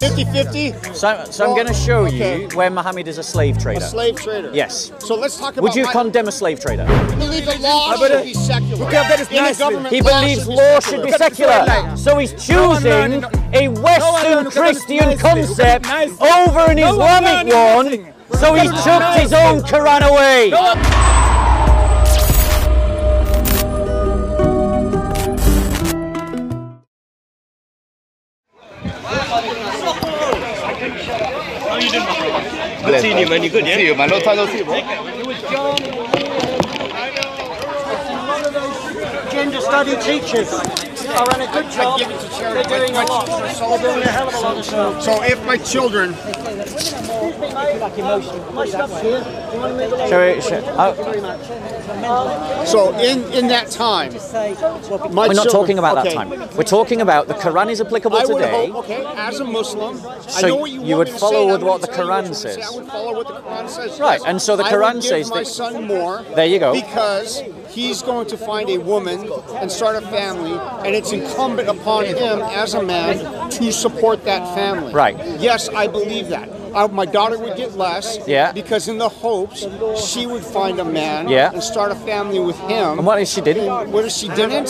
50-50? So, so I'm going to show okay. you where Muhammad is a slave trader. A slave trader. Yes. So let's talk about Would you condemn a slave trader? I believe the law should be secular. look at that, it's In a nicely. government, He believes law should be Look at the secular. So he's choosing a Western learning- look at this Christian nicely. Look at it concept over an Islamic one. So he Look at it took his own Quran away. No one- Good seeing you, man. You good, yeah? See you, man. Long time no see, bro. gender study teachers are on a good job. give it to charity. They're doing a lot. my children are so They're doing a hell of a lot. So, So if my children, Um, my stuff's here. Do to move Shall we, shall, oh, so in in that time, my we're not talking about okay. that time. We're talking about the Quran is applicable I today. hope, okay, as a Muslim, So I know what you, you would to follow say, with what the tell you what Quran you says. I would follow what the Quran says. Right, yes. and so the I Quran would says give my that- son more. There you go. Because he's going to find a woman and start a family, and it's incumbent upon him as a man to support that family. Right. Yes, I believe that. Uh, my daughter would get less. Yeah. Because in the hopes she would find a man. Yeah. And start a family with him. And what if she didn't? What if she didn't?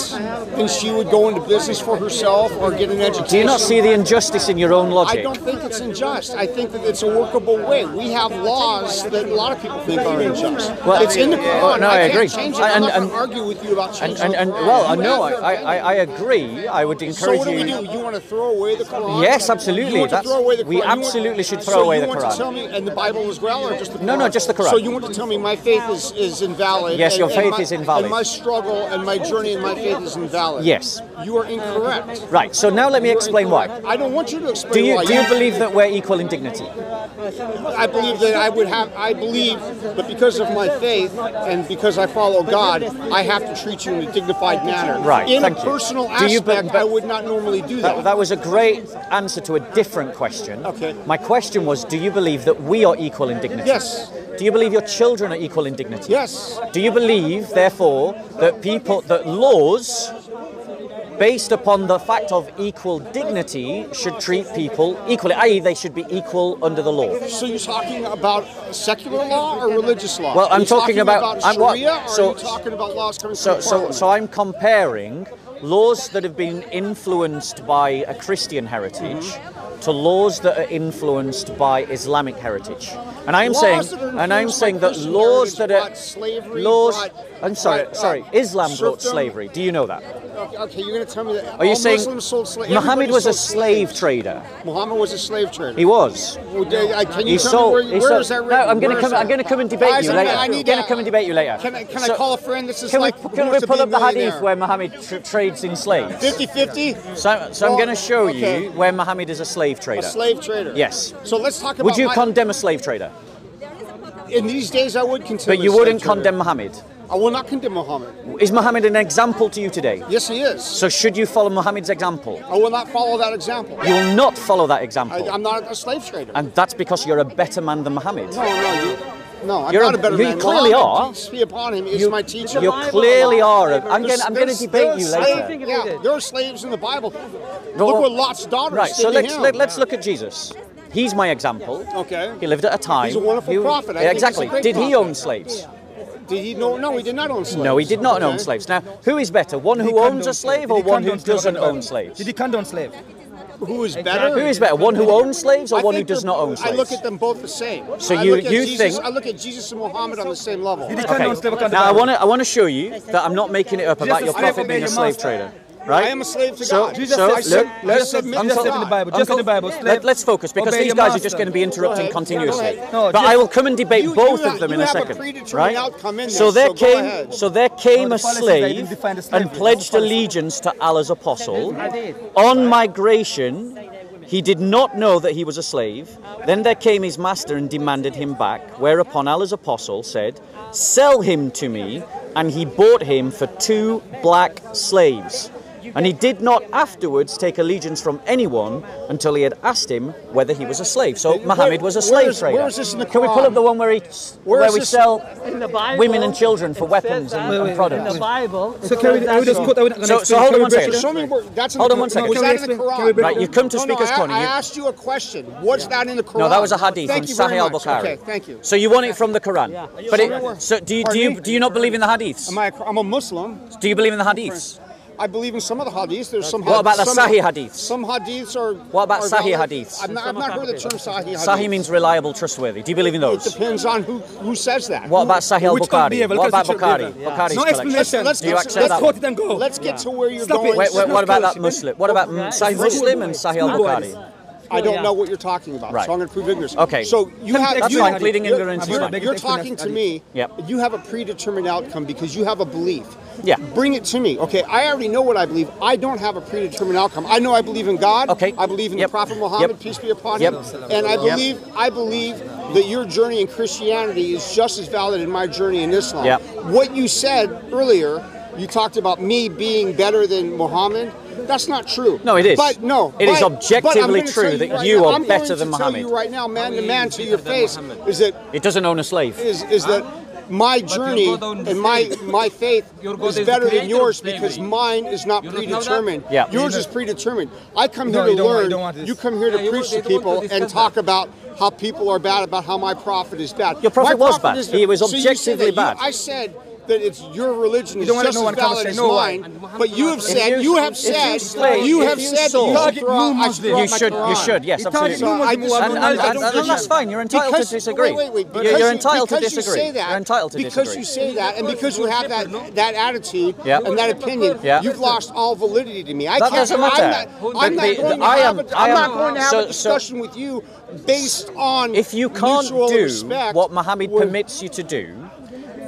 Then she would go into business for herself or get an education. Do you not see the injustice in your own logic? I don't think it's unjust. I think that it's a workable way. We have laws that a lot of people think are unjust. Well, it's in the Quran. no, I can't agree. change it. And- and- going argue with you about changing and, the and well, I know, I, I, I agree. I would So encourage what do we you. do? You want to throw away the Quran? Yes, absolutely. You want to That's- throw away the Quran. we absolutely should throw so away you the want to tell me, and the Bible as well, or just the Quran? No, no, just the Quran. So you want to tell me my faith is, is invalid? Yes, and- your faith my- is invalid. And my struggle and my journey and my faith is invalid. Yes. You are incorrect. Right. So now let me You're explain why. I don't want you to explain Do you why. do you believe that we're equal in dignity? I believe that I would have. I believe but because of my faith and because I follow God, I have to treat you in a dignified manner. Right, In thank a you. personal Do you- but- aspect, but- I would not normally do that. That, that was a great answer to a different question. Okay. My question was, do you believe that we are equal in dignity? Yes. Do you believe your children are equal in dignity? Yes. Do you believe, therefore, that people, that laws based upon the fact of equal dignity should treat people equally, i.e., they should be equal under the law? So you're talking about secular law or religious law? Well, I'm you talking about- I'm what- Sharia, or so- are you talking about laws coming So, from so, so I'm comparing laws that have been influenced by a Christian heritage Mm-hmm. to laws that are influenced by Islamic heritage. And I am Laws saying, and I'm saying that laws that are slavery, laws. I'm sorry, sorry. Um, Islam brought slavery. Do you know that? Okay, you're going to tell me that Are you saying Muslims sold slaves? Muhammad was a slave trader? Muhammad was a slave trader. He was. Well, Can you He tell sold. me where, he where sold- is that no. I'm going to come. I'm going to come and debate you later. I I'm need going to come and debate you later. Can I, can So- I call a friend? This is Can like we, can we pull up the hadith where Muhammad tr- trades in slaves? 50-50? So, so I'm going to show okay. you where Muhammad is a slave trader. A slave trader. Yes. So let's talk about. Would you condemn a slave trader? In these days, I would condemn. But you wouldn't condemn Muhammad. I will not condemn Muhammad. Is Muhammad an example to you today? Yes, he is. So should you follow Muhammad's example? I will not follow that example. You will not follow that example. I'm not a slave trader. And that's because you're a better man than Muhammad. no, no, you, no. I'm You're not a- a better you man. clearly Muhammad, are. peace be upon him, is You, my teacher. you clearly are. A, I'm going. I'm going to there's- debate there's you slave- later. Yeah, there are slaves in the Bible. Well, Look what Lot's daughter Right. So let's him. let, let's look at Jesus. He's my example. Okay. He lived at a time. He's a wonderful he- prophet. I Yeah, think he's a exactly. great Did he own slaves? Did he? No, no, he did not own slaves. No, he did not own slaves. Now, who is better, one who owns a slave or one who doesn't own slaves? Did he condone slave? Who is better? Who is better, one who owns slaves or I one who does they're- not own slaves? I look at them both the same. So you- look at you Jesus, think- I look at Jesus and Muhammad on the same level. Did Okay. condone slave? Now I want to I want to show you that I'm not making it up about your said, prophet being a slave trader, right? I am a slave to So, God. Jesus so said- look, look, just submit yourself in the Bible. Just in the Bible. Slave- Let, us focus because these guys are just going to be interrupting ahead. continuously. Go ahead. No, but just- I will come and debate You- both you of them in a a second, predetermined right? in so there so came so there came No, a the policy is they slave and pledged allegiance to Allah's apostle. On migration, he did not know that he was a slave. Then there came his master and demanded him back, whereupon Allah's apostle said, Sell him to me. And he bought him for two black slaves. And he did not afterwards take allegiance from anyone until he had asked him whether he was a slave. So Muhammad was a slave where is, trader. Where is this in the Quran? Can we pull up the one where, he, where, where we sell Bible, women and children for weapons and, and, products? In the Bible, so can we, we just put that? So, so, hold on one second. Show me where, that's hold on one second. That in the Quran? Right, you come to speak as no, I, I asked you a question. What's yeah. that in the Quran? No, that was a hadith thank from Sahih al-Bukhari. Okay, thank you. So you want it from the Quran. Yeah. But it, so do you, do you do you not believe in the hadiths? I'm a Muslim. Do you believe in the hadiths? I believe in some of the hadiths. There's some. What hadiths, about the some, Sahih hadiths? Some hadiths are. What about are Sahih valid. hadiths? I've not, I've not heard the term Sahih. Sahih means reliable, trustworthy. Do you believe in those? It depends on who who says that. What about Sahih Bukhari? What about Bukhari? Yeah. Bukhari's no explanation. Let's, let's, do let's quote it and go. Let's get yeah. to where you're Stop going. Wait, wait, what about that Muslim? What about mm, Sahih Muslim and Sahih Bukhari? I don't yeah. know what you're talking about, right. so I'm going to prove ignorance. Okay. So you have that's you, fine. Pleading ignorance. You're, you're, you're talking to me. Yep. You have a predetermined outcome because you have a belief. Yeah. Bring it to me. Okay. I already know what I believe. I don't have a predetermined outcome. I know I believe in God. Okay. I believe in yep. the Prophet Muhammad, yep. peace be upon him. And I believe I believe that your journey in Christianity is just as valid as my journey in Islam. Yep. What you said earlier you talked about me being better than Muhammad. That's not true. No, it is. But no, it but, is objectively true that you, right you now, Muhammad. I'm better you right now, man to man, to your face, Muhammad. is that it doesn't own a slave. Is is that my journey and my my faith is, better than yours because mine is not predetermined. Yeah. Yours is predetermined. I come no, here to learn. You come here to yeah, preach to people and talk that. about how people are bad, about how my prophet is bad. Your prophet my was prophet bad. He was objectively so bad. You, I said that it's your religion you is just as valid as no. But you have said, you have said, you have said, you should, you should, yes, absolutely. That's fine. You're entitled to disagree. You're entitled to disagree. You're entitled to disagree. Because you say that, and because you have that that attitude and that opinion, you've lost all validity to me. I can't. I'm not. I'm not going to have a discussion with you based on if you can't do respect, what Muhammad permits you to do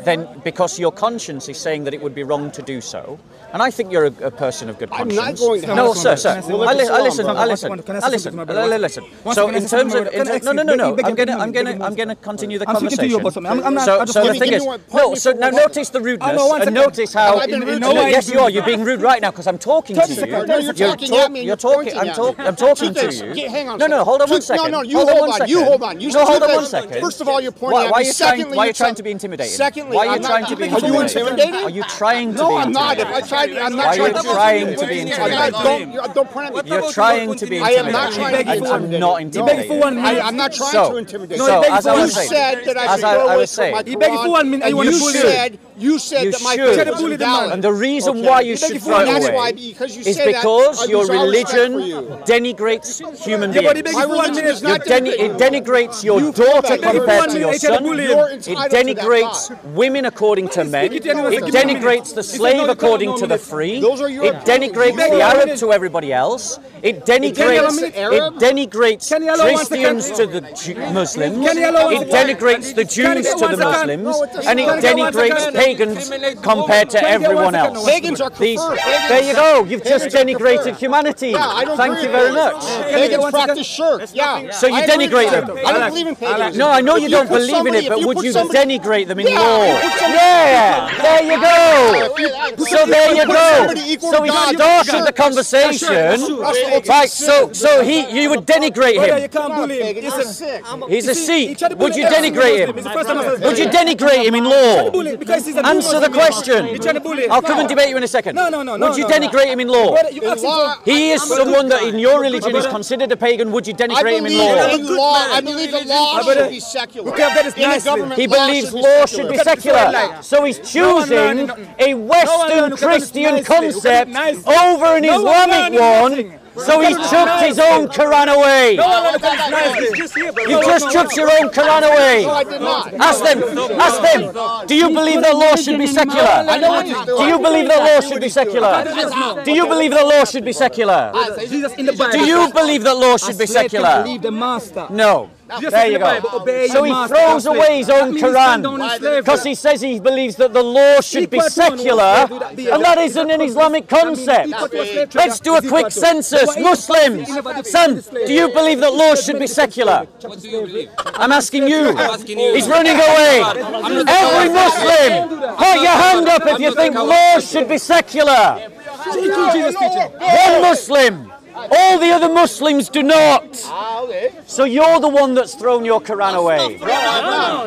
then because your conscience is saying that it would be wrong to do so, and I think you're a, a person of good conscience. I'm not going to. No, sir, sir. I listen. I listen. I listen. I listen. So in terms of no, no, no, no. I'm gonna, I'm gonna, I'm gonna continue the conversation. I'm talking to you about something. So, so the thing is, no. So now notice the rudeness and notice how. Yes, you are. You're being rude right now because I'm talking to you. You're talking. at me. You're talking. I'm talking. I'm talking to you. Hang on. No, no. Hold on one second. No, no. You hold on. You hold on. You hold on one second. First of all, you're pointing at me. Secondly, why are you trying to be intimidating? Secondly, why are you trying to be? intimidating? Are you intimidating? Are you trying to be? No, I'm not trying. I'm not trying, trying to be intimidated. Don't, don't point at me. You're trying to be intimidated. I am not trying to be intimidated. I'm not intimidated. No. I, am not trying so, to intimidate. So, as I was saying, as I, was saying, you said you said you that my should. faith was invalid. And the reason okay. why you should throw it away why, because you is because that, your religion you. denigrates human beings. It denigrates your you daughter compared to your son. It denigrates women according to men. It denigrates the slave according to the free. It denigrates the Arab to everybody else. It denigrates it denigrates Christians to the Muslims. It denigrates the Jews to the Muslims, and it denigrates vegans compared to everyone else. Vegans are These, There you go. You've just denigrated humanity. Yeah, I don't Thank you very much. Vegans practice shirk. Yeah. So you denigrate them. I don't believe in pagans. No, I know you don't believe in it, but would you denigrate them in law? Yeah. There you go. So there you go. So we started the conversation. Right. So so he you would denigrate him. He's a Sikh. Would you denigrate him? Would you denigrate him in law? Answer the question. I'll come and debate you in a second. No, no, no. Would you denigrate him in law? He is someone that in your religion is considered a pagan. Would you denigrate him in law? I believe the law should be secular. He believes law should be secular. So he's choosing a Western Christian concept over an Islamic one so he chucked his own Quran away. You just chucked your own Quran away. Ask them, ask them, do you believe the law should be secular? Do you believe the law should be secular? Do you believe the law should be secular? Do you believe that law should be secular? No. Jesus There you go. So he throws away his own means stand down in Quran because he says he believes that the law should be Equal to one secular, slave without being- and that isn't an Islamic concept. Equal to a slave trader Let's do a quick census. Muslims, he son, do you believe that law should be secular? What do you believe? I'm asking you. He's running away. Every Muslim, put your hand up if you think law should be secular. Include Jesus' teaching. One Muslim. All the other Muslims do not. Okay. So you're the one that's thrown your Quran away.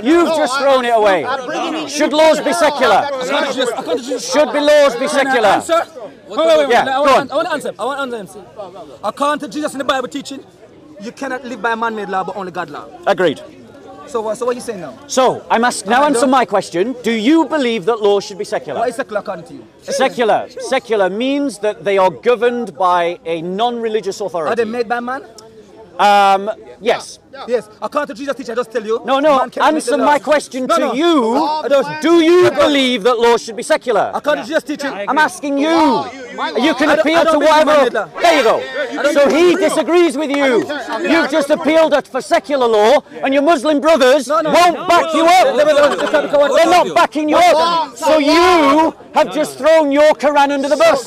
You've just thrown it away. I'm bringing you- Should laws be secular? Should be laws be secular? Answer. Wait, wait, wait. Yeah, I, go want. I want to answer. I want to answer him. According to Jesus in the Bible teaching, you cannot live by man-made law, but only God law. Agreed. So, what- so what are you saying now? So I'm asking now answer my question. Do you believe that laws should be secular? What is secular according to you? Secular. Secular means that they are governed by a non-religious authority. Are they made by man? Um, yes. Yes. According to Jesus' teaching, I just tell you. No, no. man cannot make Answer my question No, to no. you. I Do you believe that laws should be secular? According to Jesus' teaching, I'm asking you. my You law- can appeal to whatever. There you go. So he disagrees with you. care. I mean, You've just appealed for secular law, and your Muslim brothers No, no. won't back you up. They're not backing you up. So you have just thrown your Quran under the bus,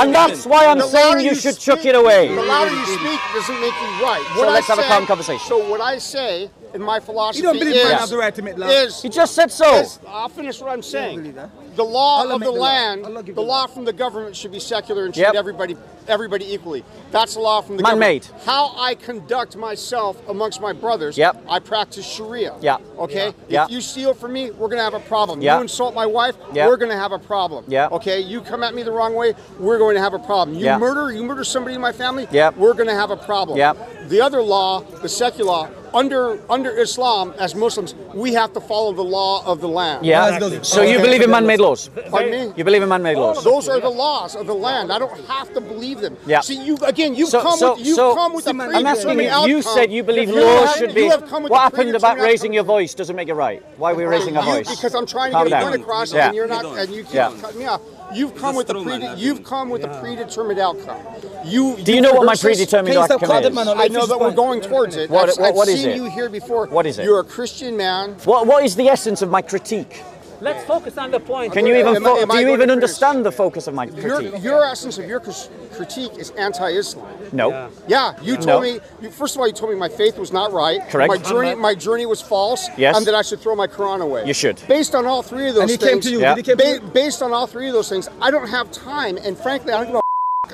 and that's why I'm saying you should chuck it away. The louder you speak doesn't make you right. So let's have a calm conversation. So what I say in my philosophy You don't believe is, man have the right to make law? is He just said so. is- I'll finish what I'm saying. The law Allah of the the land, Allah give the the law from the government should be secular and treat Yep. everybody everybody equally. That's the law from the Man-made. government. How I conduct myself amongst my brothers, Yep. I practice Sharia. Yeah. Okay? Yeah. If you steal from me, we're gonna have a problem. Yeah. You insult my wife, Yeah. we're gonna have a problem. Yeah. Okay? You come at me the wrong way, we're going to have a problem. You Yeah. murder, you murder somebody in my family, Yeah. we're gonna have a problem. Yeah. The other law, the secular law, under under Islam, as Muslims, we have to follow the law of the land. Yeah. So you believe in man-made laws? Pardon me? You believe in man-made laws? Those are the laws of the land. I don't have to believe them. Yeah. See, you again. You've So- come so- with you've so- come with a I'm I'm asking you. predetermined You said you believe You laws have- should be. you have What happened about raising outcome. your voice doesn't make it right. Why are we raising our voice? because I'm trying to Calm get a point across, Yeah. and you're not, and you keep Yeah. cutting me off. You've come with a prede- you've come with a predetermined outcome. You Do you know what my rehearse predetermined Can you stop outcome is? I know that we're going towards it. What- I've, what- I've what is seen it? you here before. What is it? You're a Christian man. What, what is the essence of my critique? Let's focus on the point. Can you even Am I- am do you even understand the focus of my critique? your essence of your critique is anti-Islam. No. Yeah, you told No. me. You, first of all, you told me my faith was not right. Correct. My journey, my journey was false. Yes. And that I should throw my Quran away. You should. Based on all three of those And he things. came to you. Yeah. He came to you? based on all three of those things, I don't have time, and frankly, I don't give a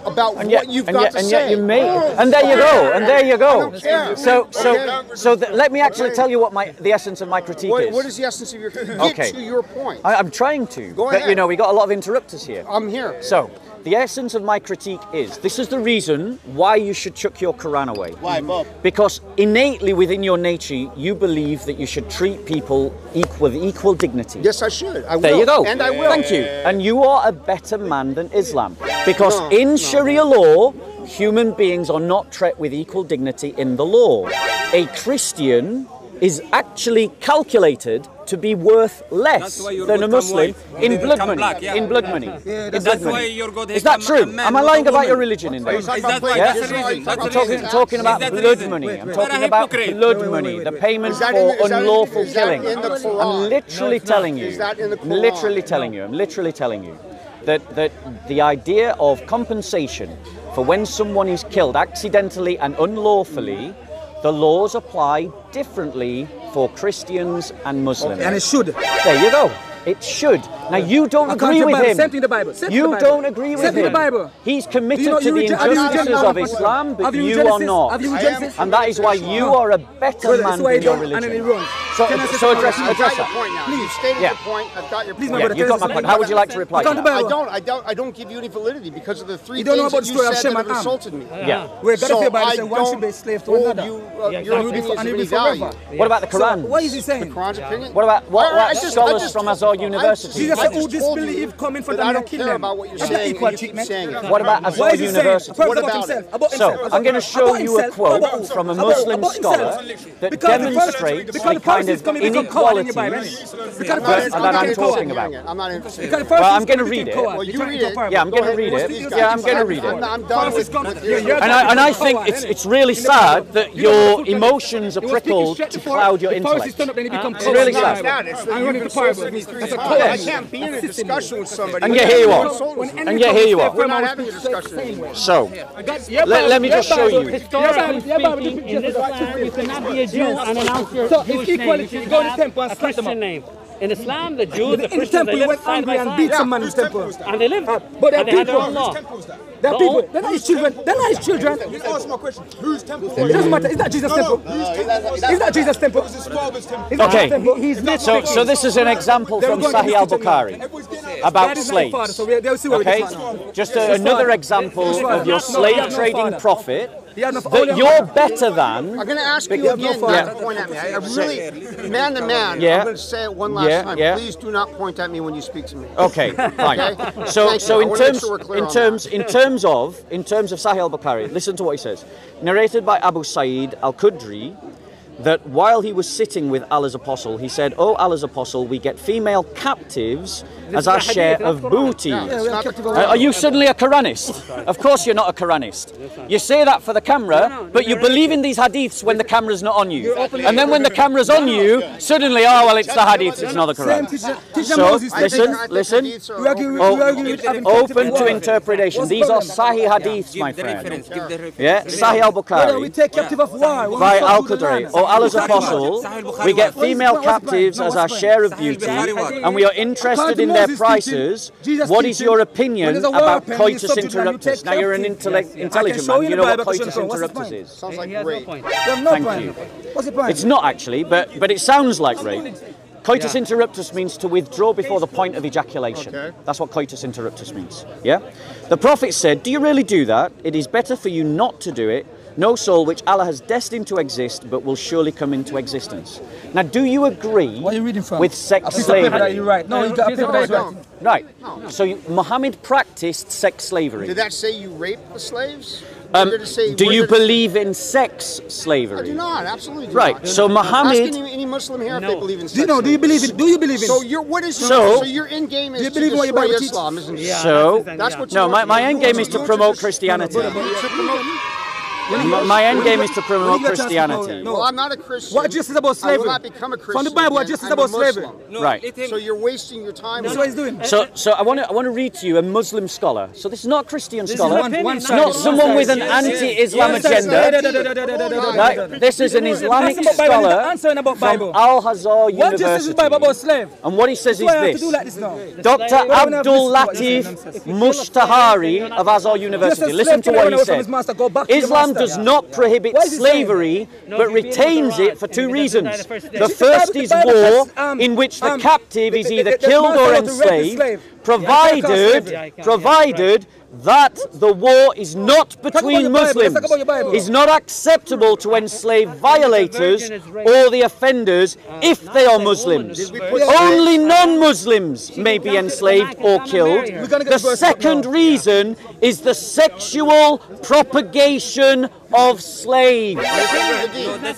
about And yet, what you've and got yet, to and say. yet you may, oh, and there you go, and there you go. I don't care. So, so, so th- let me actually tell you what my the essence of my critique What, is. what is the essence of your? Get Okay. to your point. I, I'm trying to, Go but you know we got a lot of interrupters here. I'm here. So, the essence of my critique is this is the reason why you should chuck your Quran away. Why, Bob? Because innately within your nature, you believe that you should treat people equal, with equal dignity. Yes, I should. I will. There you go. And I will. Thank you. And you are a better man than Islam. Because No, in no. Sharia law, human beings are not treated with equal dignity in the law. A Christian is actually calculated to be worth less That's why your than a Muslim in blood money. black, yeah. In blood money. Yeah, in that's blood That's why money. your God Is that true? man, Am I lying about your religion in there? Is that why? Yeah? That's the reason. That's I'm talking, talking about blood money. Wait, I'm talking about blood Wait, wait, money, wait, the wait. payments Is for in- is in- unlawful is that killing. in the I'm literally No, telling you. Is that in the I'm literally telling you. I'm literally telling you that that the idea of compensation for when someone is killed accidentally and unlawfully, the laws apply differently for Christians and Muslims. And it should. There you go. It should. Now you don't agree with him. same thing in the Bible, same You the Bible. don't agree with Same him. the Bible. He's committed you know- to the reject- injustices of Islam, but have you you are not. Have you I am rejected this? And that is why you are a better Brother, man that's than your don't- and then religion. So, Can I say so address, address that. point now. Please. You've stated Yeah. your point. I've got your Please, point. my Yeah, you got my point. How would you like to reply to According to that? the I don't. I don't. I don't give you any validity because of the three You don't know things about that you said that have Ham. insulted me. Yeah. Where God So of your Bible I one should don't be a slave to hold another. You, uh, Yeah, your exactly. opinion And is really be valued. What about the Quran? So, what is he saying? The Quran's opinion. What about what, I- I what just- I scholars just from told- Azhar I- University? Jesus I said, just who told you disbelieve come in front that of I me and don't kill care them. about what you're Is that saying. equal and you keep treatment? saying it. What about Why Azhar is he saying? University? First What about about himself, it? about So himself. I'm going to About show you a quote about- from a Muslim about scholar himself. that Because demonstrates Because the the kind of come in become coward in your Bible, inequality innit? Because the I'm not, Pharisees that I'm talking about. I'm not interested. The Well, Pharisees I'm gonna come read become it. coward. Well, They you turn read into it. a pirate. Yeah, I'm going to read it. Yeah, I'm going to read it. I'm done with, Pharisees come- with Yeah, his. you're- And I, and I think it's it's really In the Bible. sad that your emotions are He prickled to cloud your intellect. stand up and he become It's really sad. Bible. That it's that I'm you've running to parable. insulted me three That's a times. I can't be in a discussion with somebody. And yet here you are. When And yet here you are. We're not having a discussion anymore. So, let, let me just show you. Historically speaking, in just Islam, about you cannot be a Jew and announce your So it's Jewish equal name. if You you should go to have temple and a slap them Christian up. name. In Islam, the Jews, the, the Christians, they lived side by side. beat yeah. someone in the temple. And they lived. Uh, but there are people. Whose temple was that? There are people. They're not his children. They're not his children. You ask my question. Whose temple It doesn't matter. Is that Jesus' temple? Is that Jesus' temple? Okay. So, so this is an example from Sahih al-Bukhari about slaves. Okay. Just another example of your slave trading prophet prophet He had no- that only you're better than. I'm going to ask you Because no again father. not to point at me. I, I really, man to man, Yeah. I'm going to say it one last Yeah, time. yeah. Please do not point at me when you speak to me. Okay, fine. Okay? So, Thank so you. In terms, sure in terms, that. in terms of, in terms of Sahih al-Bukhari, listen to what he says. Narrated by Abu Sa'id al-Khudri, that while he was sitting with Allah's apostle, he said, "Oh Allah's apostle, we get female captives as our share of booty." Yeah, it's not the- Uh, Are you suddenly a Quranist? Of course you're not a Quranist. You say that for the camera, No, no, but you believe in these hadiths when the camera's not on you. And then when the camera's on you, suddenly, oh well, it's the hadiths, it's not the Same Quran. teacher. Teacher So, Moses. I think- listen, listen. hadiths are We argue, we Oh, argue with having Open to wives. interpretation. These are? Sahih hadiths, my friend. reference. Give the reference. Yeah, Sahih al Brother, we Bukhari take captive of war. When we by Al to the Khudri or Allah's as apostle, we get female captives as our share of beauty, and we are interested in their prices. What is your opinion about coitus interruptus? Now, you're an intelligent man, you know what coitus interruptus is. Sounds like rape. Thank you. It's not actually, but, but it sounds like rape. Coitus yeah. interruptus means to withdraw before the point of ejaculation. Okay. That's what coitus interruptus means. Yeah? The prophet said, Do you really do that? It is better for you not to do it no soul which Allah has destined to exist but will surely come into existence. Now, do you agree What are you reading from? with A sex piece of paper that slavery? you write. No, you got a paper that you write. Right. So you, Muhammad practiced sex slavery. Did that say you raped the slaves? Um, Or did it say- do you believe in sex slavery? I do not. Absolutely do Right, not. so Muhammad- Ask any, any Muslim here if they believe in Do you sex know? Do you slavery. believe it? Do you believe it? So you're what is So- so your end game is Do you to believe in what your destroy Bible? Islam, isn't it? Yeah, So- that's, That's yeah. what you No, want my, my end game is to promote just- Christianity. My, my end game is to promote Christianity. No, well, I'm not a Christian. What Jesus is about slavery? I will not become a Christian. From the Bible, what Jesus is about slavery? No, right. So you're wasting your time. That's what he's doing. So, so I want to I want to read to you a Muslim scholar. So this is not a Christian this scholar. One, one not someone with an anti-Islam agenda. This is an Islamic scholar Answering about Bible. Al Azhar University. What Jesus is about slave? And what he says is this: Dr. Abdul Latif Mushtahari of Azhar University. Listen to what he says. Islam does not prohibit slavery, but retains it for two reasons. The first is war, in which the captive is either killed or enslaved provided, provided that the war is not between Muslims, is not acceptable to enslave violators or the offenders if they are Muslims. Only non-Muslims may be enslaved or killed. The second reason is the sexual propagation of slaves.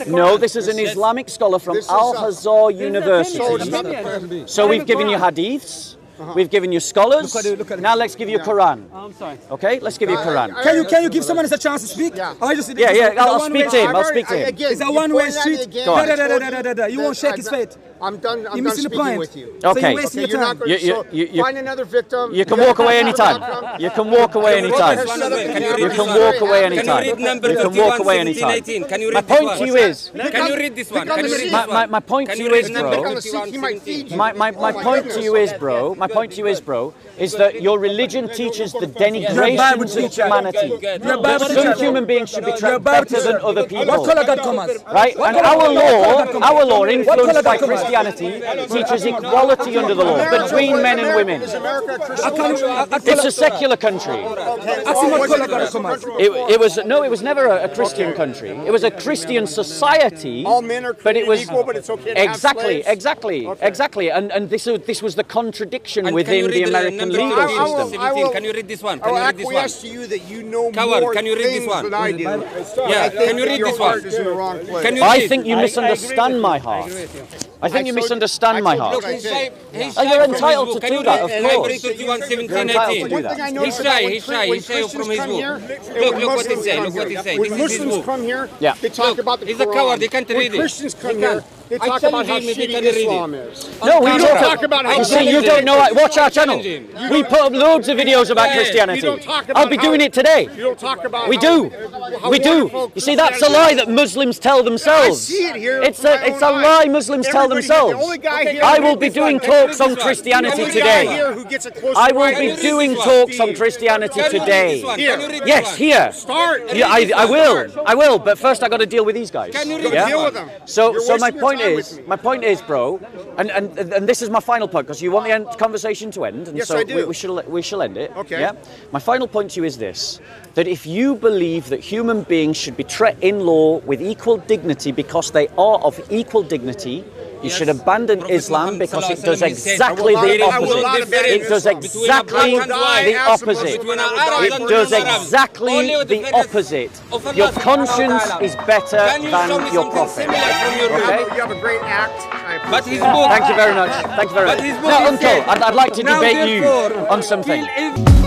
No, this is an Islamic scholar from Al-Azhar University. So we've given you hadiths. -huh. We've given you scholars. Look at, look at now let's give you yeah. Quran. Oh, I'm sorry. Okay, let's give you uh, Quran. I, I, can you can you give someone a chance to speak? Yeah. I just yeah yeah. I'll speak to him. I'll speak to him. Is that one way street? Da da da da da da da. You won't shake his fate. I'm done. I'm done speaking with you. Okay. So you are okay, not going to you, you, find another victim. You can walk away anytime. You can walk away anytime. You can walk away anytime. You can walk away anytime. My point to you is. Can you read this one? My point to you is, bro. My point to you is, bro. My point to you is, bro, is that your religion teaches the denigration of humanity. Some human beings should be treated better than other people. Right? And our law, our law influenced by Christianity. Christianity, teaches equality under the law between men and women. Is America a I Christian can't- country? I- I It's a secular country. Ask him what color God commands. It, it was no, it was never a, a Christian country. It was a Christian society. All men are but it created was equal, but it's okay exactly, exactly, Okay. exactly. And and this was this was the contradiction And within the American number legal I- I system. I will- Can you read this one? I Can will you read this one? acquiesce to you that you know Coward, more can you read this things one? than I do. Yeah, I think can you read this one? heart is in the wrong place. Can you I think you I- I agree misunderstand my heart. I think I you misunderstand it, my heart. Look, he's he's shy you're entitled to do that, of course. You're entitled to do that. He's shy, he's shy, he's shy from his book. Look, look what he said, look what he said. When Muslims come here, they talk about the He's a coward, they can't read it. When Christians come here, they I talk about how him if shitty can read it. Islam is. No, we talk, don't talk about how You see, you don't know. Watch our channel. We put up loads of videos about Christianity. You don't talk I'll be doing it today. You don't talk about We do. We do. You see, that's a lie that Muslims tell themselves. I see it here It's a it's a lie Muslims tell themselves. The only guy here I will be doing talks on Christianity today. here who gets a close I will be doing talks on Christianity Can you read today. this one? Here. Can you read Yes, here. Start. Yeah, I, I will. I will. But first, I got to deal with these guys. Can you Yeah? Deal with them. So, so my point time is, my point is, bro, and and and this is my final point because you want the end, conversation to end, and Yes, so I do. We, we shall we shall end it. Okay. Yeah. My final point to you is this: that if you believe that human beings should be treated in law with equal dignity because they are of equal dignity. You Yes. should abandon Prophet Islam because it does alaihi said, exactly the not- I will opposite. It does Islam. Between a exactly black and white, the as a Muslim. opposite. Between an I will Arab die It does exactly the opposite. Your conscience is better Can you show than your something prophet. similar from your Okay. You have a great act. But his appreciate book. Thank you very much. Thank you very much. his book No, is Uncle, I'd, I'd like to debate you on something. kill ev-